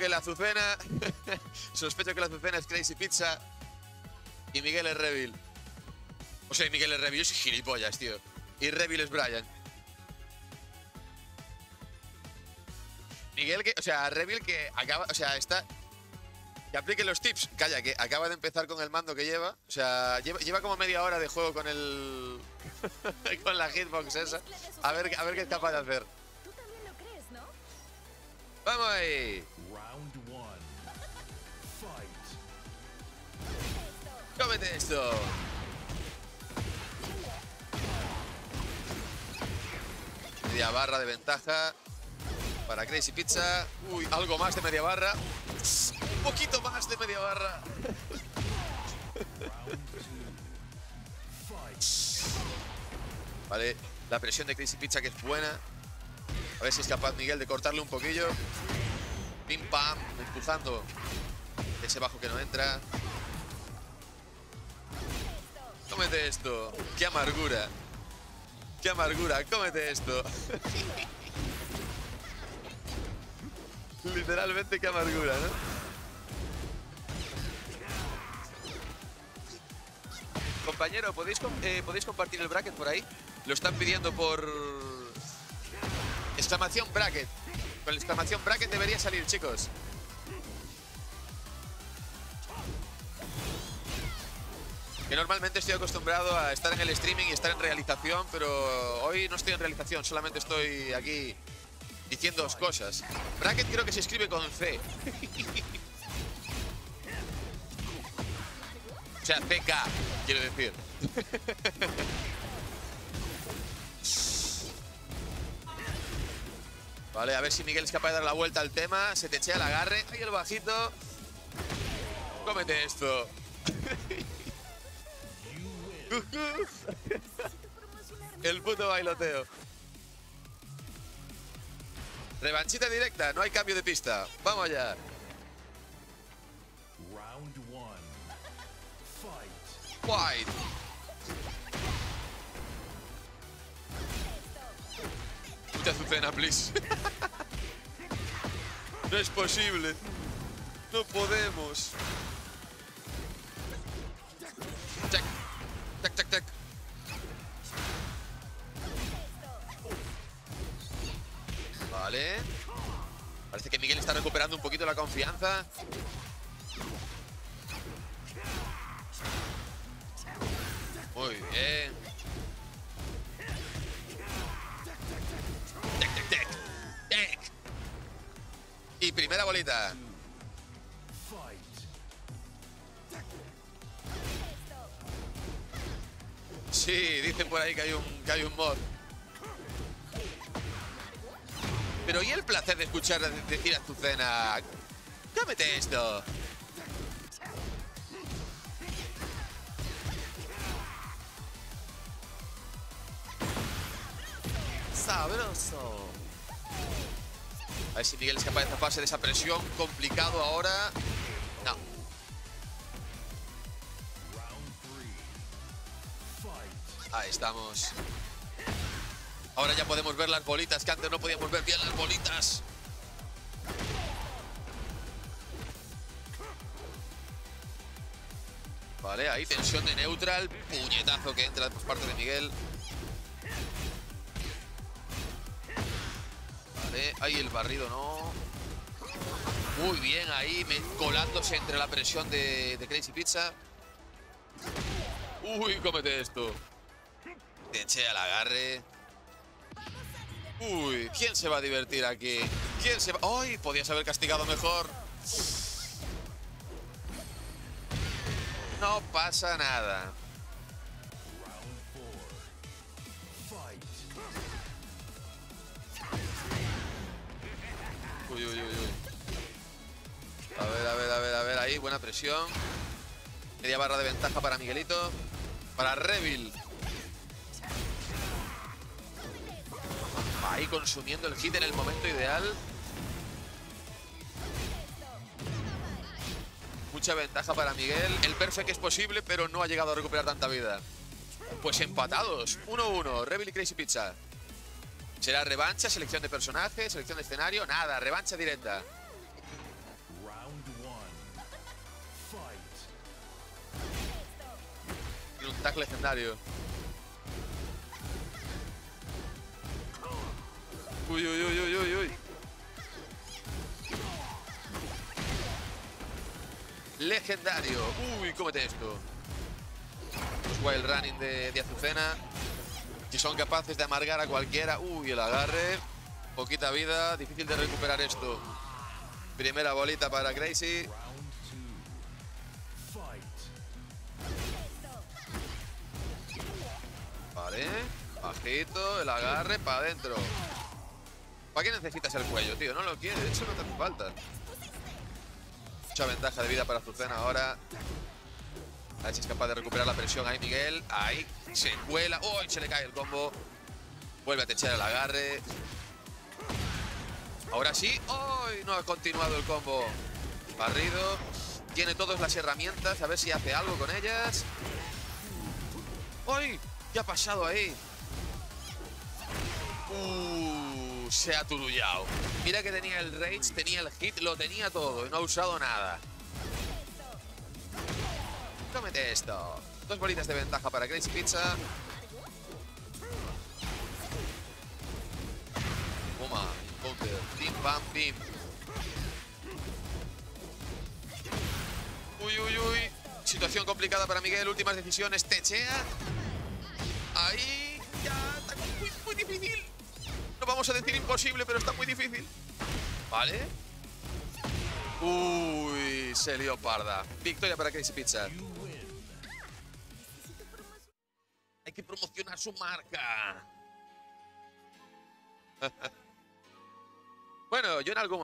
que la Azucena. sospecho que la Azucena es Crazy Pizza. Y Miguel es Revil. O sea, Miguel es Revil, es gilipollas, tío. Y Revil es Brian. Miguel que, o sea, Revil que acaba, o sea, está que aplique los tips. Calla, que acaba de empezar con el mando que lleva. O sea, lleva, lleva como media hora de juego con el. con la hitbox esa. A ver, a ver qué es capaz de hacer. ¡Vamos ahí! Round one. Fight. ¡Cómete esto! Media barra de ventaja para Crazy Pizza. Uy, algo más de media barra. Un poquito más de media barra. Vale, la presión de Crazy Pizza que es buena. A ver si es capaz Miguel de cortarle un poquillo. Pim pam, empujando ese bajo que no entra. Cómete esto. ¡Qué amargura! ¡Qué amargura! ¡Cómete esto! Literalmente qué amargura, ¿no? Compañero, ¿podéis, eh, ¿podéis compartir el bracket por ahí? Lo están pidiendo por... Exclamación bracket. Con la exclamación bracket debería salir, chicos. Que normalmente estoy acostumbrado a estar en el streaming y estar en realización, pero hoy no estoy en realización, solamente estoy aquí diciendo cosas. Bracket creo que se escribe con C. o sea, CK, quiero decir. Vale, a ver si Miguel es capaz de dar la vuelta al tema. Se te echea el agarre. Ahí el bajito. Cómete esto. el puto bailoteo. Revanchita directa, no hay cambio de pista. Vamos allá. Round one. Fight. Azucena, please. no es posible. No podemos. Tac. Tac, tac, tac. Vale. Parece que Miguel está recuperando un poquito la confianza. Muy bien. Sí, dicen por ahí que hay un, que hay un mod. Pero ¿y el placer de escuchar de- decir a Azucena? Cómete esto. Sabroso. A ver si Miguel es capaz de zafarse de esa presión. Complicado ahora. No. Ahí estamos. Ahora ya podemos ver las bolitas, que antes no podíamos ver bien las bolitas. Vale, ahí tensión de neutral. Puñetazo que entra por parte de Miguel. Ahí el barrido no. Muy bien ahí, colándose entre la presión de, de Crazy Pizza. Uy, cómete esto. Te eché al agarre. Uy, ¿quién se va a divertir aquí? ¿Quién se va...? ¡Ay! Podías haber castigado mejor. No pasa nada. Buena presión. Media barra de ventaja para Miguelito. Para Revil. Ahí consumiendo el hit en el momento ideal. Mucha ventaja para Miguel. El perfect es posible, pero no ha llegado a recuperar tanta vida. Pues empatados. 1-1. Revil y Crazy Pizza. ¿Será revancha, selección de personaje, selección de escenario? Nada, revancha directa. Tag legendario. Uy, uy, uy, uy, uy, uy. Legendario. Uy, cómete esto. Los wild running de, de Azucena. Que son capaces de amargar a cualquiera. Uy, el agarre. Poquita vida. Difícil de recuperar esto. Primera bolita para Crazy. Bajito. El agarre para adentro. ¿Para qué necesitas el cuello, tío? No lo quieres. Eso no te hace falta. Mucha ventaja de vida para Azucena ahora. A ver si es capaz de recuperar la presión ahí, Miguel. Ahí. Se cuela. ¡Uy! se le cae el combo. Vuelve a techar el agarre. Ahora sí. ¡Uy! no ha continuado el combo. Barrido. Tiene todas las herramientas. A ver si hace algo con ellas. ¡Uy! ¿Qué ha pasado ahí? Uh, se ha turullado. Mira que tenía el rage, tenía el hit, lo tenía todo y no ha usado nada. Cómete esto. Dos bolitas de ventaja para Crazy Pizza. Puma, counter, pim pam pim. Uy, uy, uy. Situación complicada para Miguel. Últimas decisiones. Techea. Ahí. Ya. Está muy, difícil. No vamos a decir imposible, pero está muy difícil. Vale. Uy, se lió parda. Victoria para Crazy Pizza. Hay que promocionar su marca. bueno, yo en algún